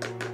thank you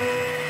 you